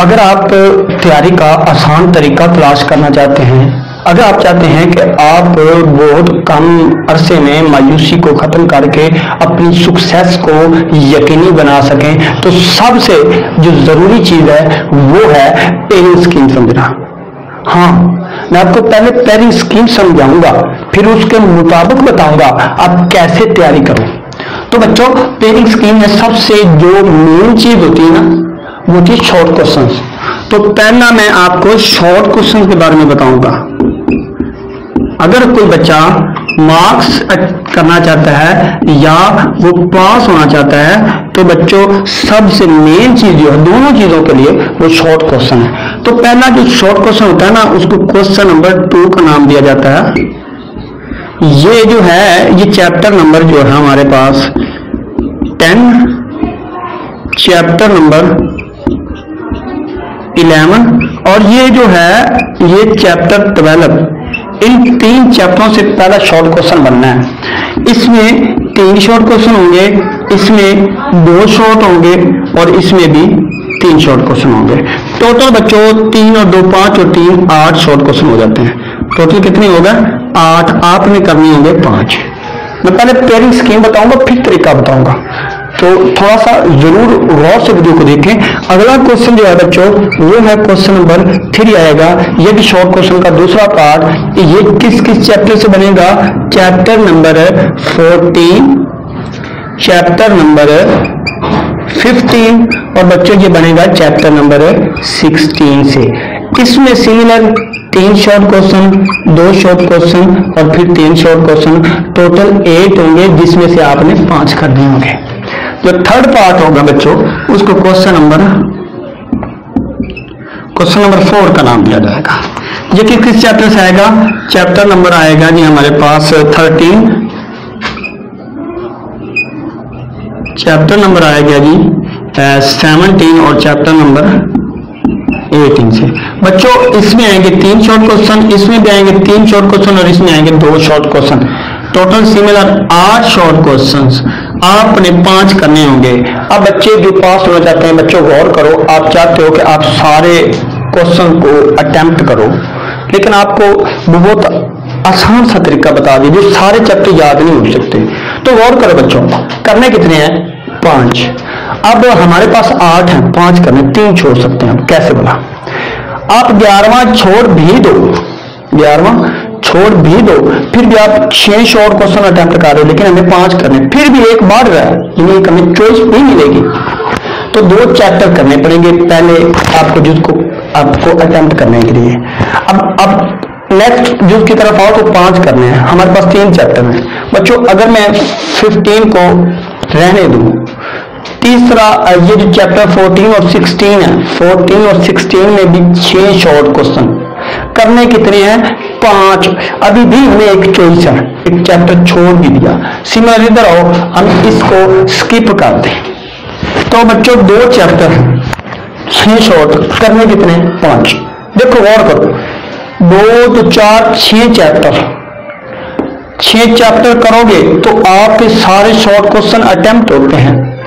अगर आप तैयारी का आसान तरीका तलाश करना चाहते हैं, अगर आप चाहते हैं कि आप बहुत कम अरसे में मायूसी को ख़त्म करके अपनी सक्सेस को यकीनी बना सकें तो सबसे जो ज़रूरी चीज़ है, वो है पेरिंग स्कीम समझना। हाँ मैं आपको पहले पेरिंग स्कीम समझाऊँगा, फिर उसके मुताबिक बताऊँगा आप कैसे तैयारी करो। तो बच्चों पेरिंग स्कीम में सबसे जो मेन चीज़ होती है ना वो है शॉर्ट क्वेश्चन तो पहला मैं आपको शॉर्ट क्वेश्चन के बारे में बताऊँगा। अगर कोई बच्चा मार्क्स करना चाहता है या वो पास होना चाहता है तो बच्चों सबसे मेन चीज़ जो है, दोनों चीज़ों के लिए वो शॉर्ट क्वेश्चन है। तो पहला जो शॉर्ट क्वेश्चन होता है ना, उसको क्वेश्चन नंबर टू का नाम दिया जाता है। ये जो है, ये चैप्टर नंबर जो है हमारे पास टेन चैप्टर नंबर इलेवन और ये जो है, ये चैप्टर ट्वेल्व इन तीन चैप्टरों से पहला शॉर्ट क्वेश्चन बनना है। इसमें तीन शॉर्ट क्वेश्चन होंगे, इसमें दो शॉर्ट होंगे और इसमें भी तीन शॉर्ट क्वेश्चन होंगे। टोटल बच्चों, तीन और दो, पाँच और तीन, आठ शॉर्ट क्वेश्चन हो जाते हैं। टोटल कितने होगा? आठ आपने करनी होंगे पाँच। मैं पहले पेयरिंग स्कीम बताऊँगा, फिर तरीका बताऊँगा। तो थोड़ा सा ज़रूर गौर से वीडियो को देखें। अगला क्वेश्चन जो है बच्चों, वो है क्वेश्चन नंबर थ्री आएगा। ये भी शॉर्ट क्वेश्चन का दूसरा पार्ट ये किस किस चैप्टर से बनेगा? Chapter number fourteen chapter number fifteen और बच्चों, ये बनेगा चैप्टर नंबर सिक्सटीन से। इसमें सिमिलर तीन शॉर्ट क्वेश्चन दो शॉर्ट क्वेश्चन और फिर तीन शॉर्ट क्वेश्चन टोटल एट होंगे, जिसमें से आपने पाँच करने होंगे। जो थर्ड पार्ट होगा बच्चों, उसको question number question number four का नाम दिया जाएगा। ये किस किस चैप्टर से आएगा? चैप्टर नंबर आएगा जी हमारे पास थर्टीन चैप्टर नंबर आएगा जी सेवनटीन और चैप्टर नंबर एटीन से। बच्चों, इसमें आएँगे तीन शॉर्ट क्वेश्चन इसमें भी आएँगे तीन शॉर्ट क्वेश्चन और इसमें आएँगे दो शॉर्ट क्वेश्चन टोटल सिमिलर आठ शॉर्ट क्वेश्चंस आपने पाँच करने होंगे। अब बच्चे जो पास होना चाहते हैं, बच्चों गौर करो। आप चाहते हो कि आप सारे क्वेश्चन को अटेम्प्ट करो। लेकिन आपको बहुत आसान सा तरीका बता दीजिए सारे चैप्टर याद नहीं हो सकते। तो गौर करो बच्चों, करने कितने हैं? पाँच। अब हमारे पास आठ हैं। पाँच करने, तीन छोड़ सकते हैं। कैसे बोला आप ग्यारहवा छोड़ भी दो। ग्यारहवा छोड़ भी दो, फिर भी आप छह शॉर्ट क्वेश्चन अटेम्प्ट कर रहे हो, लेकिन हमें पाँच करने फिर भी एक बढ़ रहा है यानी एक हमें चॉइस नहीं मिलेगी। तो दो चैप्टर करने पड़ेंगे, पहले आपको जिसको आपको अटेम्प्ट करने के लिए। अब अब नेक्स्ट जुज की तरफ़ आओ तो पाँच करने हैं। हमारे पास तीन चैप्टर हैं। बच्चों, अगर मैं फिफ्टीन को रहने दू, तीसरा ये जो चैप्टर 14 और 16 है 14 और 16 में भी छह शॉर्ट क्वेश्चन करने कितने हैं? पाँच। अभी भी हमें एक चॉइस है एक चैप्टर छोड़ भी दिया। सिमिलर इधर आओ। हम इसको स्किप कर दें तो बच्चों, दो चैप्टर छह शॉर्ट करने कितने? पाँच। देखो, गौर करो। दो तो चार, छह चैप्टर छह चैप्टर करोगे तो आपके सारे शॉर्ट क्वेश्चन अटेम्प्ट होते हैं।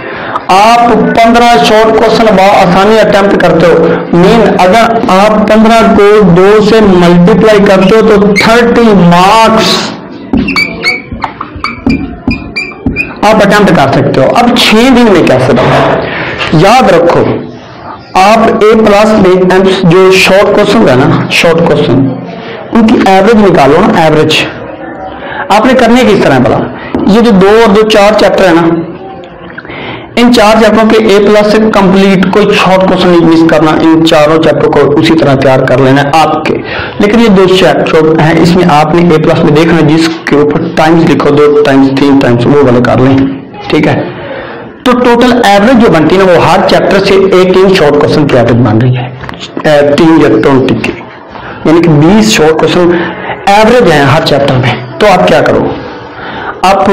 आप पंद्रह शॉर्ट क्वेश्चन आसानी अटेम्प्ट करते हो। मीन अगर आप पंद्रह को दो से मल्टीप्लाई करते हो तो थर्टी मार्क्स आप अटेम्प्ट कर सकते हो। अब छह दिन में कैसे बना? याद रखो, आप ए प्लस में जो शॉर्ट क्वेश्चन है ना शॉर्ट क्वेश्चन उनकी एवरेज निकालो ना एवरेज आपने करने किस तरह बोला? ये जो दो और दो चार चैप्टर है ना इन चार चैप्टरों के ए प्लस से कंप्लीट कोई शॉर्ट क्वेश्चन नहीं मिस करना। इन चारों चैप्टर को उसी तरह तैयार कर लेना आपके। लेकिन ये दो चैप्टर हैं, इसमें आपने ए प्लस में देखना जिसके ऊपर टाइम्स लिखो, दो टाइम्स तीन टाइम्स वो वाले कर लें। ठीक है? तो टोटल एवरेज जो बनती है ना, वो हर चैप्टर से एक तीन शॉर्ट क्वेश्चन की एवरेज बन रही है। तीन या ट्वेंटी की। यानी कि बीस शॉर्ट क्वेश्चन एवरेज है हर चैप्टर में। तो आप क्या करो आप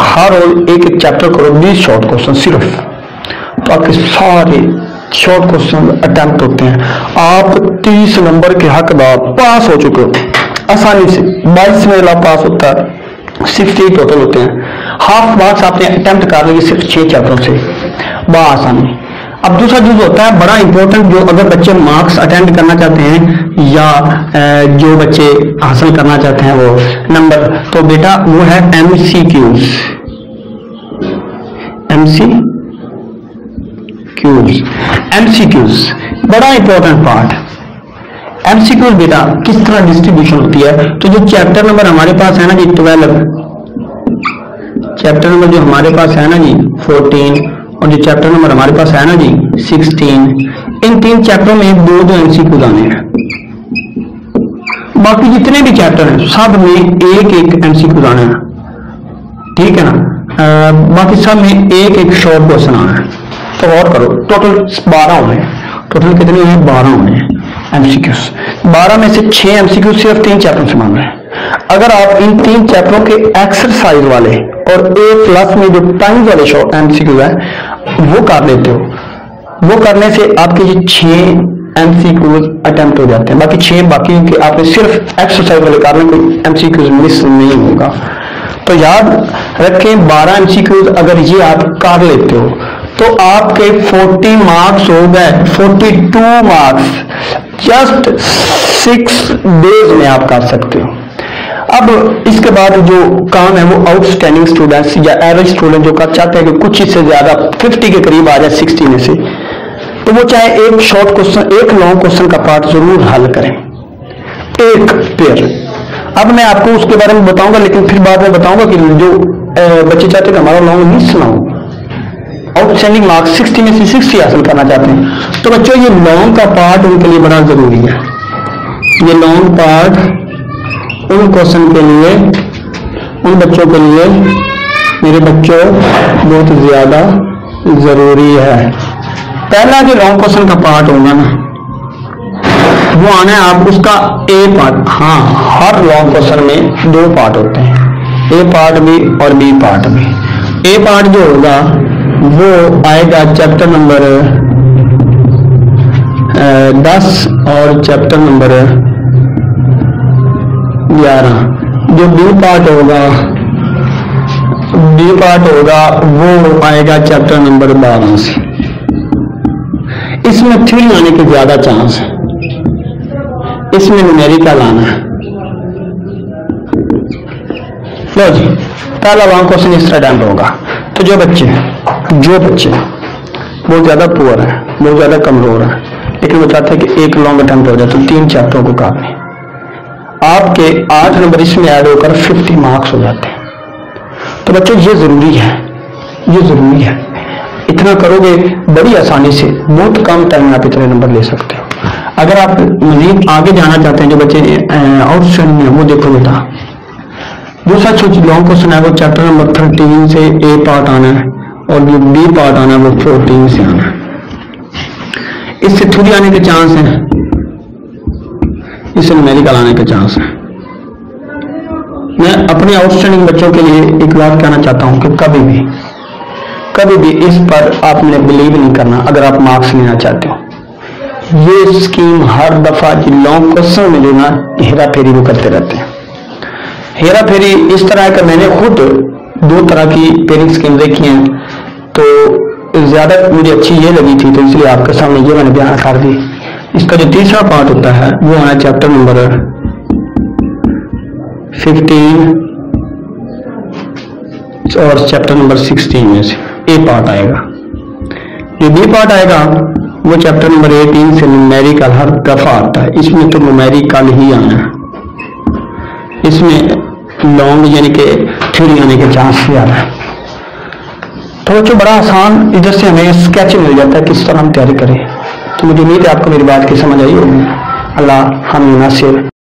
हर रोज एक एक चैप्टर करो बीस शॉर्ट क्वेश्चन सिर्फ़। तो आपके सारे शॉर्ट क्वेश्चन अटेम्प्ट होते हैं। आप तीस नंबर के हकदार पास हो चुके हो। आसानी से। बाईस में पास होता है। सिक्सटी टोटल होते हैं। हाफ़ मार्क्स आपने अटैम्प्ट कर लिए सिर्फ़ छह चैप्टरों से। आसानी। अब दूसरा जुज होता है, बड़ा इंपॉर्टेंट जो अगर बच्चे मार्क्स अटेंड करना चाहते हैं या जो बच्चे हासिल करना चाहते हैं वो। नंबर तो बेटा वो है M C Qs M C Qs M C Qs बड़ा important part M C Qs बेटा, किस तरह डिस्ट्रीब्यूशन होती है? तो जो चैप्टर नंबर हमारे पास है ना जी ट्वेल्व चैप्टर नंबर जो हमारे पास है ना जी 14 और जो चैप्टर नंबर हमारे पास है ना जी 16 इन तीन चैप्टरों में दो दो एमसीक्यू आने हैं। बाकी जितने भी चैप्टर हैं सब में एक एक एमसीक्यू आना है। ठीक है ना? अ, बाकी सब में एक एक शॉर्ट क्वेश्चन आना है। तो और करो। टोटल बारह होने टोटल कितने होंगे बारह होने एमसीक्यूज बारह में से छह एमसीक्यू सिर्फ़ तीन चैप्टर से मांग। रहे हैं अगर आप इन तीन चैप्टरों के एक्सरसाइज वाले और ए प्लस में जो टाइम वाले शॉर्ट एमसीक्यू है वो कर लेते हो। वो करने से आपके ये छह एमसीक्यूज अटेम्प्ट हो जाते हैं। बाकी छह बाकी के आपने सिर्फ़ एक्सरसाइज वाले कारण कोई एमसीक्यूज मिस नहीं होगा। तो याद रखें 12 एमसीक्यूज अगर ये आप कर लेते हो तो आपके 40 मार्क्स हो गए। 42 मार्क्स। जस्ट सिक्स डेज़ में आप कर सकते हो। अब इसके बाद जो काम है वो आउटस्टैंडिंग स्टूडेंट्स या एवरेज स्टूडेंट जो कर चाहते हैं कि कुछ इससे ज़्यादा 50 के करीब आ जाए 60 में से तो वो चाहे एक शॉर्ट क्वेश्चन एक लॉन्ग क्वेश्चन का पार्ट ज़रूर हल करें। एक पेयर अब मैं आपको उसके बारे में बताऊँगा, लेकिन फिर बाद में बताऊँगा कि जो बच्चे चाहते हैं हमारा लॉन्ग नहीं सुनाओ आउटस्टैंडिंग मार्क्स 60 में से 60 हासिल करना चाहते हैं। तो बच्चों, ये लॉन्ग का पार्ट उनके लिए बड़ा ज़रूरी है। ये लॉन्ग पार्ट उन क्वेश्चन के लिए, उन बच्चों के लिए मेरे बच्चों, बहुत ज़्यादा ज़रूरी है। पहला जो लॉन्ग क्वेश्चन का पार्ट होगा ना, वो आना है आप उसका ए पार्ट हाँ हर लॉन्ग क्वेश्चन में दो पार्ट होते हैं। ए पार्ट भी और बी पार्ट भी। ए पार्ट जो होगा, वो आएगा चैप्टर नंबर दस और चैप्टर नंबर ग्यारह जो बी पार्ट होगा बी पार्ट होगा, वो आएगा चैप्टर नंबर बारह से। इसमें थ्री आने के ज़्यादा चांस है। इसमें न्यूमेरिकल आना है। लो जी, पहला लॉन्ग क्वेश्चन इस तरह होगा। तो जो बच्चे जो बच्चे बहुत ज़्यादा पुअर है, बहुत ज़्यादा कमज़ोर है, लेकिन वो चाहते हैं कि एक लॉन्ग अटेम्प्ट हो जाए तो तीन चैप्टरों को काटने आपके आठ नंबर इसमें ऐड होकर फिफ्टी मार्क्स हो जाते हैं। तो बच्चों, ये ज़रूरी है, ये ज़रूरी है। इतना करोगे, बड़ी आसानी से, बहुत कम टाइम में आप इतने नंबर ले सकते हो। अगर आप मजीद आगे जाना चाहते हैं, जो बच्चे आउटस्टैंडिंग है, वो देखो बेटा। दूसरा जो लॉन्ग क्वेश्चन है वो चैप्टर नंबर थर्टीन से ए पार्ट आना है, और जो बी पार्ट आना है, वो फोर्टीन से आना है। इससे थ्री आने के चांस हैं। इससे न्यूमेरिकल आने के चांस हैं। मैं अपने आउटस्टैंडिंग बच्चों के लिए एक बात कहना चाहता हूँ कि कभी भी कभी भी इस पर आपने बिलीव नहीं करना अगर आप मार्क्स लेना चाहते हो। ये स्कीम हर दफ़ा लॉन्ग क्वेश्चन में जो ना हेरा फेरी वो करते रहते हैं। हेरा फेरी इस तरह का मैंने खुद दो तरह की पेरिंग स्कीम देखी है तो ज़्यादा मुझे अच्छी ये लगी थी तो इसलिए आपके सामने ये मैंने बयान कर दी। इसका जो तीसरा पार्ट होता है, वो आना चैप्टर नंबर 15 और चैप्टर नंबर 16 में से ए पार्ट आएगा। जो बी पार्ट आएगा, वो चैप्टर नंबर 18 से न्यूमेरिकल हर दफ़ा आता है। इसमें तो न्यूमेरिकल ही आना है। इसमें लॉन्ग यानी कि थ्योरी आने के चांस भी आ रहा है। तो बच्चों, बड़ा आसान, इधर से हमें स्केच मिल जाता है किस तरह हम तैयारी करें। तो मुझे उम्मीद है आपको मेरी बात की समझ आई होगी। अल्लाह हम से